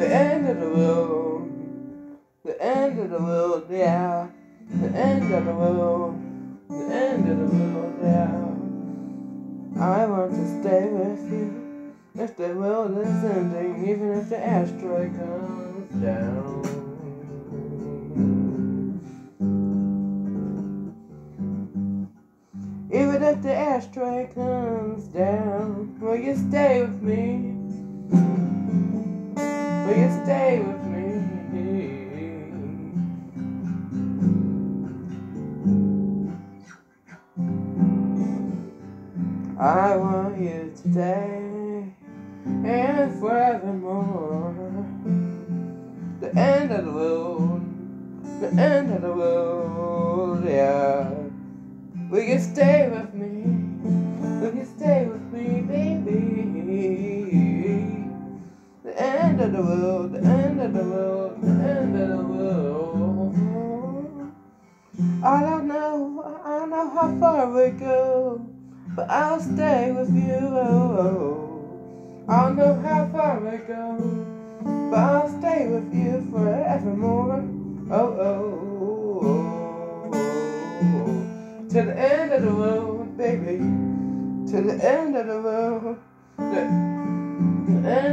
end of the world. The end of the world, yeah. The end of the world. The end of the world, yeah. I want to stay with you. If the world is ending, even if the asteroid comes down. Even if the asteroid comes down, will you stay with me? Will you stay with me? I want you today and forevermore. The end of the world, the end of the world, yeah. Will you stay with me? Will you stay with me, baby? End of the world, the end of the world, the end of the world. I don't know, I don't know how far we go, but I'll stay with you. I don't know how far we go, but I'll stay with you forevermore. Oh, oh, oh, oh. To the end of the world, baby. To the end of the world. The,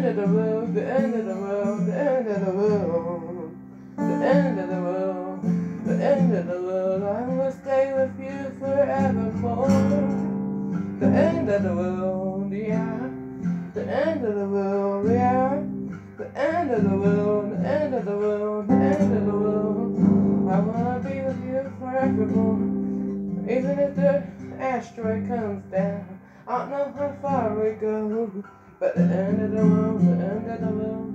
of the world, the end of the world, the end of the world. The end of the world, the end of the world. I will stay with you forevermore. The end of the world, yeah. The end of the world, yeah. The end of the world, the end of the world, the end of the world. I wanna be with you forevermore. Even if the asteroid comes down, I don't know how far we go. But the end of the world, the end of the world,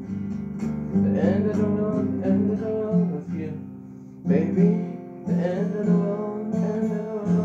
the end of the world, the end of the world with you, baby. The end of the world, the end of the world.